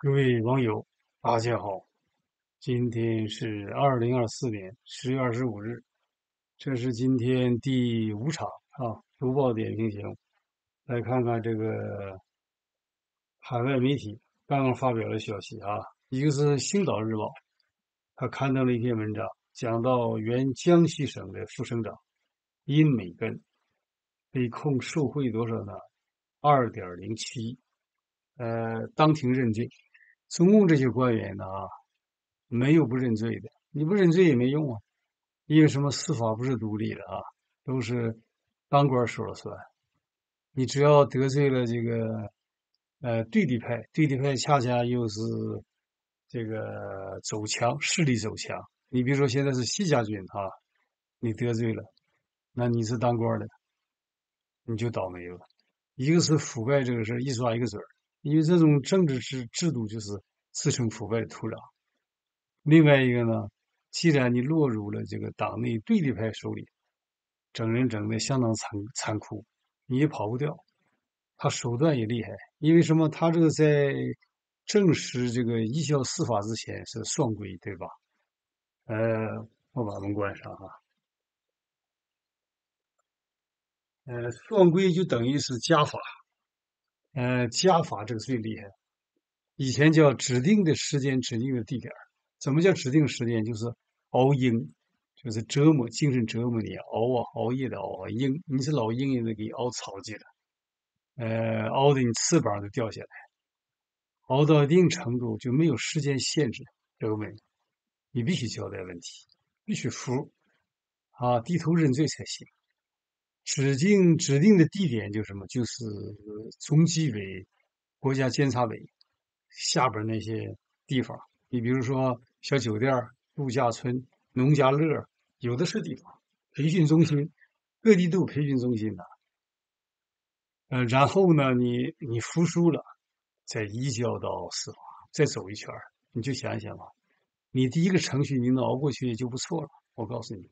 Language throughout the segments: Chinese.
各位网友，大家好！今天是二零二四年十月二十五日，这是今天第五场啊读报点评节目。来看看这个海外媒体刚刚发表的消息啊，一个是《星岛日报》，他刊登了一篇文章，讲到原江西省的副省长殷美根被控受贿多少呢？二点零七，呃，当庭认罪。中共这些官员呢啊，没有不认罪的。你不认罪也没用啊，因为什么？司法不是独立的啊，都是当官说了算。你只要得罪了这个呃对立派，对立派恰恰又是这个走强势力走强。你比如说现在是习家军啊，你得罪了，那你是当官的，你就倒霉了。一个是腐败这个事一抓一个准儿。因为这种政治制制度就是滋生腐败的土壤。另外一个呢，既然你落入了这个党内对立派手里，整人整的相当残残酷，你也跑不掉。他手段也厉害，因为什么？他这个在正式这个移交司法之前是双规，对吧？呃，我把门关上哈。呃，双规就等于是加法。呃，加法这个最厉害。以前叫指定的时间、指定的地点怎么叫指定时间？就是熬鹰，就是折磨、精神折磨你，熬啊，熬夜的熬啊。鹰，你是老鹰，也得给熬草去了。呃，熬的你翅膀都掉下来，熬到一定程度就没有时间限制。这个问题，你必须交代问题，必须服啊，低头认罪才行。指定指定的地点就什么，就是中纪委、国家监察委下边那些地方。你比如说小酒店、度假村、农家乐，有的是地方。培训中心，各地都有培训中心的。呃，然后呢，你你服输了，再移交到司法，再走一圈你就想一想吧，你第一个程序你能熬过去就不错了。我告诉你。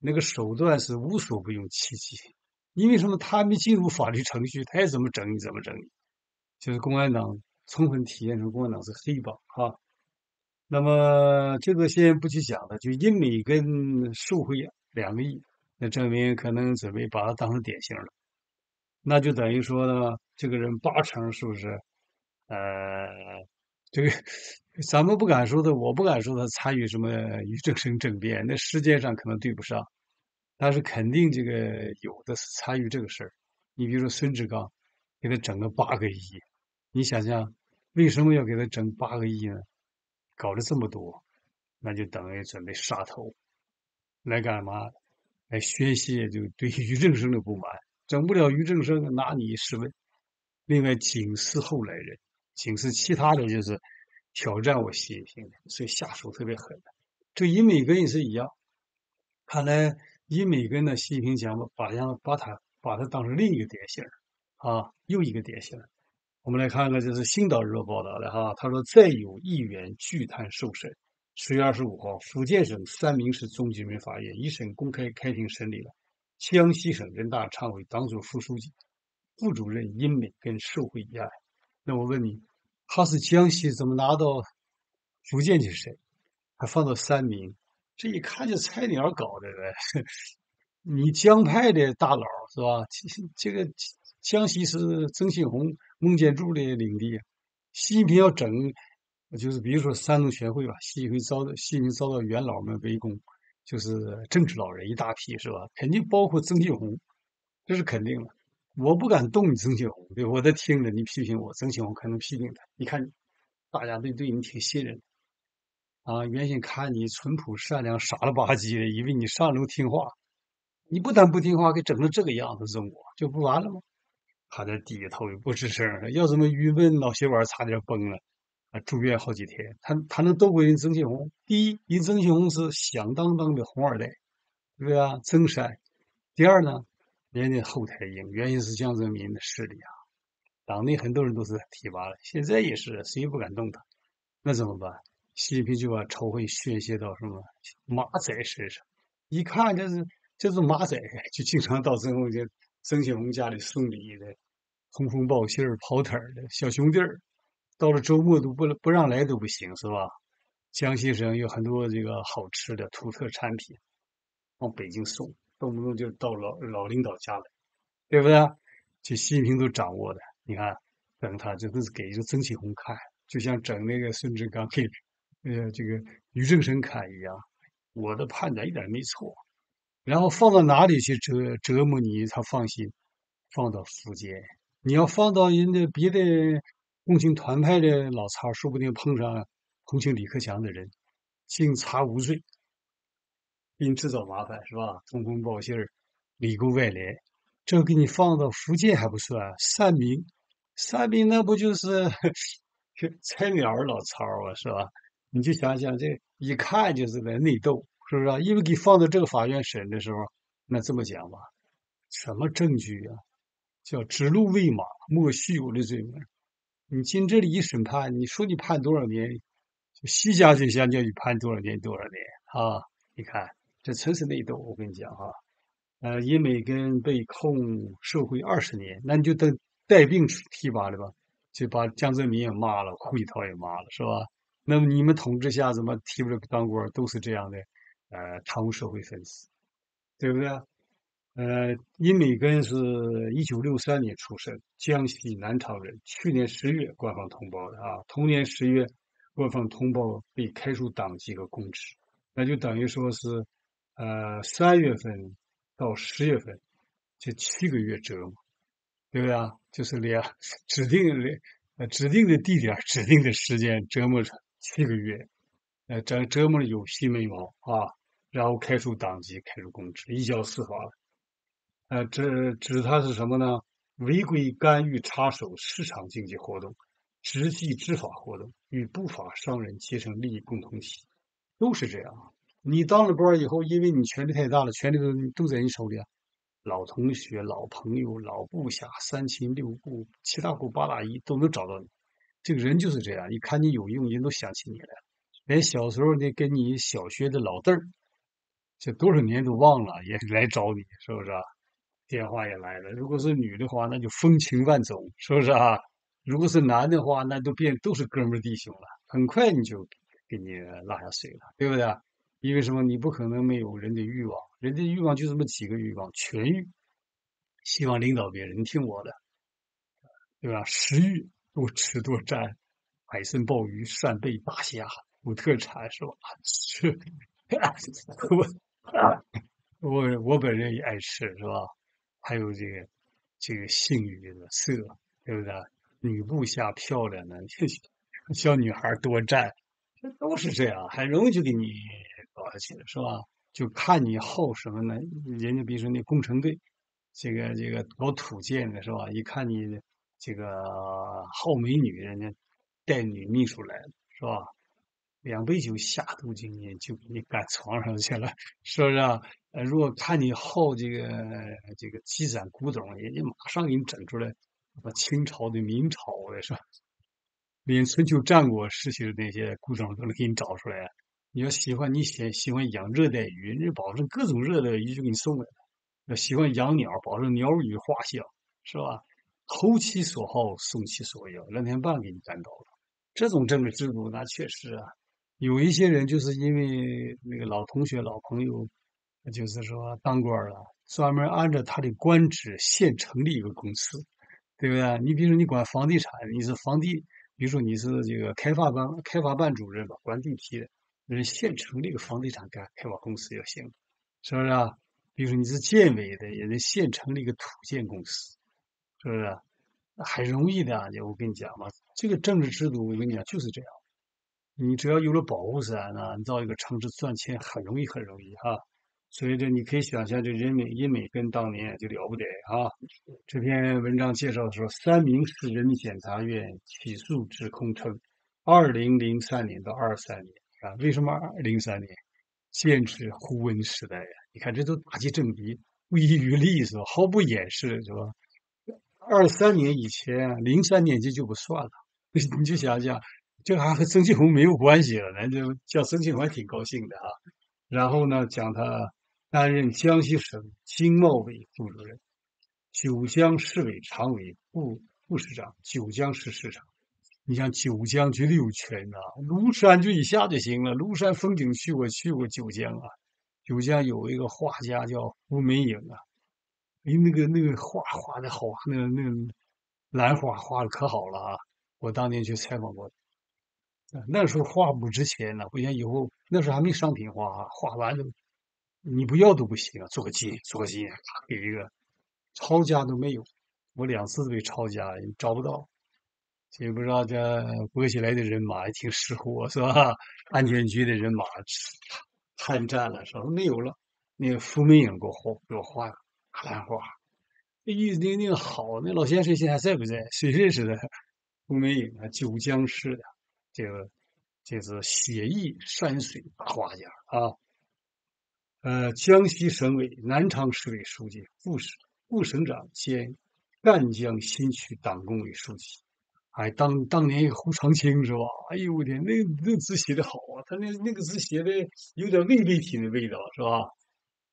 那个手段是无所不用其极，因为什么？他没进入法律程序，他也怎么整你怎么整你。就是共产党充分体现出共产党是黑帮哈。那么这个先不去讲了，就英美跟受贿两个亿，那证明可能准备把他当成典型了。那就等于说呢，这个人八成是不是？呃，这个。咱们不敢说的，我不敢说他参与什么俞正声政变，那时间上可能对不上，但是肯定这个有的是参与这个事儿。你比如说孙志刚，给他整个八个亿，你想想为什么要给他整八个亿呢？搞了这么多，那就等于准备杀头，来干嘛？来宣泄就对俞正声的不满，整不了俞正声，拿你试问。另外警示后来人，警示其他的就是。挑战我习近平，所以下手特别狠。这尹美根也是一样。看来尹美根呢，习近平讲把像把他把他当成另一个典型啊，又一个典型。我们来看看，这是《新岛日报》报道的哈。他说，再有议员拒探受审。十月二十五号，福建省三明市中级人民法院一审公开开庭审理了江西省人大常委党组副书记、副主任殷美根受贿一案。那我问你？他是江西，怎么拿到福建去审？还放到三明，这一看就菜鸟搞的呗。你江派的大佬是吧？这个江西是曾庆红、孟建柱的领地。习近平要整，就是比如说三中全会吧，习近平遭到习近平遭到元老们围攻，就是政治老人一大批是吧？肯定包括曾庆红，这是肯定的。我不敢动你曾庆红，对，我在听着你批评我，曾庆红可能批评他。你看，大家都对你挺信任的，啊，原先看你淳朴善良、傻了吧唧的，以为你上楼听话，你不但不听话，给整成这个样子，扔我就不完了吗？他在低头也不吱声，要这么郁闷，脑血管差点崩了，啊，住院好几天。他他能斗过人曾庆红？第一，人曾庆红是响当当的红二代，对不对啊？曾山。第二呢？人家后台硬，原因是江泽民的势力啊，党内很多人都是提拔了，现在也是，谁也不敢动他，那怎么办？习近平就把仇恨宣泄到什么马仔身上，一看这是这是马仔，就经常到曾红家、曾庆红家里送礼的，通风报信儿、跑腿儿的小兄弟儿，到了周末都不不让来都不行，是吧？江西省有很多这个好吃的土特产品，往北京送，动不动就到老老领导家来，对不对？这习近平都掌握的，你看，整他这都是给这个曾庆红看，就像整那个孙志刚给呃这个俞正声看一样。我的判断一点没错。然后放到哪里去折折磨你，他放心。放到福建，你要放到人家别的共青团派的老巢，说不定碰上同情李克强的人，敬查无罪，给你制造麻烦是吧？通风报信儿，里勾外连，这给你放到福建还不算。三明，三明那不就是 菜鸟老巢啊，是吧？你就想想，这一看就是在内斗，是不是？因为给放到这个法院审的时候，那这么讲吧，什么证据啊？叫指鹿为马，莫须有的罪名。你进这里一审判，你说你判多少年？就西家就想叫你判多少年多少年啊？你看这纯是内斗。我跟你讲哈，呃，尹美根被控受贿二十年，那你就等带病提拔了吧？就把江泽民也骂了，胡锦涛也骂了，是吧？那么你们统治下怎么提不了当官？都是这样的，呃，贪污社会分子，对不对？呃，殷美根是一九六三年出生，江西南昌人。去年十月官方通报的啊，同年十月官方通报被开除党籍和公职，那就等于说是呃三月份到十月份这七个月折磨，对不对啊？就是连指定的呃指定的地点、指定的时间折磨七个月，呃折折磨的有皮没毛啊，然后开除党籍、开除公职，移交司法。呃，指指他是什么呢？违规干预插手市场经济活动，直系执法活动，与不法商人结成利益共同体，都是这样。你当了官以后，因为你权力太大了，权力都都在你手里啊。老同学、老朋友、老部下、三亲六故、七大姑八大姨都能找到你。这个人就是这样，一看你有用，人都想起你来了。连小时候那跟你小学的老邓，这多少年都忘了，也来找你，是不是啊？电话也来了。如果是女的话，那就风情万种，是不是啊？如果是男的话，那都变都是哥们弟兄了。很快你就给你拉下水了，对不对？因为什么？你不可能没有人的欲望，人的欲望就这么几个欲望：权欲，希望领导别人，你听我的，对吧？食欲，多吃多占，海参鲍鱼扇贝大虾，有特产是吧？吃，我我我本人也爱吃，是吧？还有这个这个性欲的色，对不对？女部下漂亮的 小女孩多占，这都是这样，很容易就给你搞下去了，是吧？就看你好什么呢？人家比如说那工程队，这个这个搞土建的是吧？一看你这个好美女，人家带女秘书来了，是吧？两杯酒下肚今天就给你赶床上去了，是不是啊？呃，如果看你好这个这个积攒古董，人家马上给你整出来，把清朝的、明朝的，是吧？连春秋战国时期的那些古董都能给你找出来。你要喜欢，你喜喜欢养热带鱼，人保证各种热带鱼就给你送来了。要喜欢养鸟，保证鸟语花香，是吧？投其所好，送其所要，两天半给你干到了。这种政治制度，那确实啊。有一些人就是因为那个老同学、老朋友，就是说当官了，专门按照他的官职现成立一个公司，对不对？你比如说你管房地产，你是房地，比如说你是这个开发办开发办主任吧，管地皮的，人现成立一个房地产开开发公司就行，是不是啊？比如说你是建委的，也得现成立一个土建公司，是不是？很容易的，就我跟你讲嘛，这个政治制度我跟你讲就是这样。你只要有了保护伞呢，你造一个城市赚钱很容易，很容易哈。所以这你可以想象，这人美英美跟当年就了不得啊。这篇文章介绍说，三明市人民检察院起诉指控称，二零零三年到二三年啊，为什么零三年？坚持胡温时代呀。你看这都打击政敌，不遗余力是吧？毫不掩饰是吧？二三年以前，零三年这就不算了，你就想想。这还和曾庆红没有关系了，那就叫曾庆红还挺高兴的啊。然后呢，讲他担任江西省经贸委副主任、九江市委常委、副副市长、九江市市长，你像九江绝对有权呐，庐山就一下就行了。庐山风景区我去过，九江啊，九江有一个画家叫胡梅影啊，哎，那个那个画画的好啊，那个那个兰花画的可好了啊！我当年去采访过，那时候画不值钱呢，不像以后，那时候还没商品化，画完了你不要都不行啊，做个纪念，做个纪念，给一个，抄家都没有，我两次都被抄家，找不到。也不知道这国起来的人马也挺识货，是吧？安全局的人马参战了，说没有了。那个傅梅影给我画，给我画兰花，那意思那那个好。那老先生现在还在不在？谁认识的？傅梅影啊，九江市的，这个这是写意山水画家啊。呃，江西省委南昌市委书记、副省副省长兼赣江新区党工委书记。哎，当当年一个胡长清是吧？哎呦我天，那那字写的好啊！他那那个字写的有点魏碑体的味道是吧？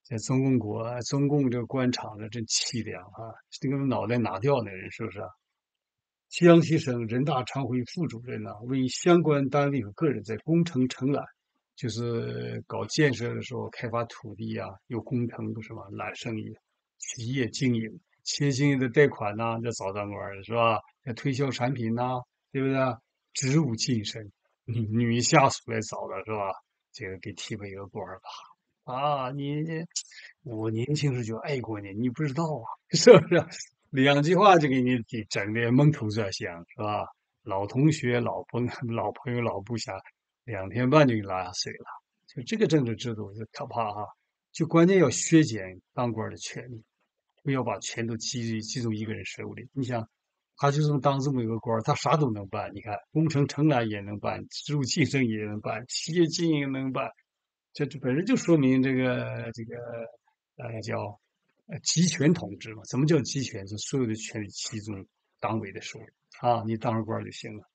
在中共国，中共这个官场呢，真凄凉啊！这个脑袋拿掉那人是不是？江西省人大常委会副主任呢，为相关单位和个人在工程承揽，就是搞建设的时候开发土地啊，有工程不是吗？揽生意，企业经营，企业经营的贷款呐，这早当官的是吧？要推销产品呐，对不对？职务晋升，女女下属来找的是吧？这个给提拔一个官儿吧？啊，你这我年轻时就爱过你，你不知道啊？是不是？两句话就给你给整的蒙头转向，是吧？老同学、老朋老朋友、老部下，两天半就给拉下水了。就这个政治制度就可怕哈！就关键要削减当官的权利，不要把钱都集集中一个人手里。你想。他就这么当这么一个官他啥都能办。你看，工程承揽也能办，职务晋升也能办，企业经营能办，这这本身就说明这个这个呃叫呃集权统治嘛。什么叫集权？是所有的权力集中党委的手里啊，你当上官就行了，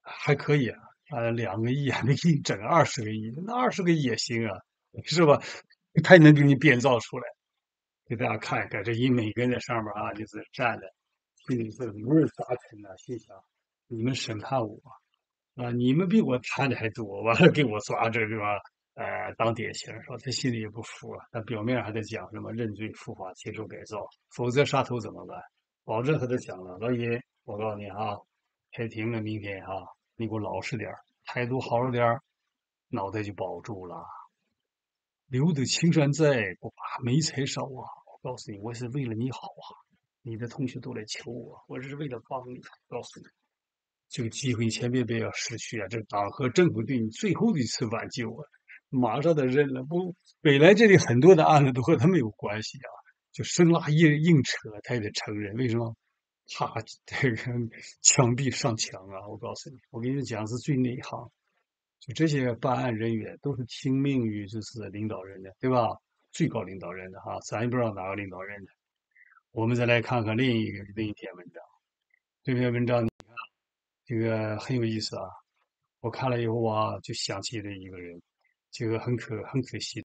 还可以啊。呃，两个亿还没给你整二十个亿，那二十个亿也行啊，是吧？他也能给你编造出来，给大家看一看。这一每个人在上面啊，就是站着。心里是五味杂陈呐，心想：你们审判我啊，你们比我贪的还多，完了给我抓这个吧？呃，当典型是吧？他心里也不服啊，他表面还在讲什么认罪伏法、接受改造，否则杀头怎么办？保证他都讲了，老爷，我告诉你哈，开庭了，明天哈，你给我老实点态度好着点脑袋就保住了。留得青山在，不怕没柴烧啊！我告诉你，我是为了你好啊。你的同学都来求我，我这是为了帮你。告诉你，这个机会千万别要失去啊！这党和政府对你最后的一次挽救啊！马上他认了，不，本来这里很多的案子都和他没有关系啊，就生拉硬硬扯，他也得承认。为什么？怕这个枪毙上墙啊！我告诉你，我跟你讲是最内行，就这些办案人员都是听命于就是领导人的，对吧？最高领导人的哈，咱也不知道哪个领导人的。我们再来看看另一个另一篇文章，这篇文章你看，这个很有意思啊！我看了以后啊，就想起了一个人，这个很可很可惜。